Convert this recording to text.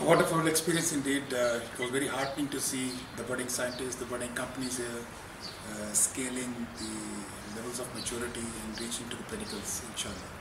A wonderful experience indeed. Uh, it was very heartening to see the budding scientists, the budding companies here uh, scaling the levels of maturity and reaching to the pinnacles, inshallah.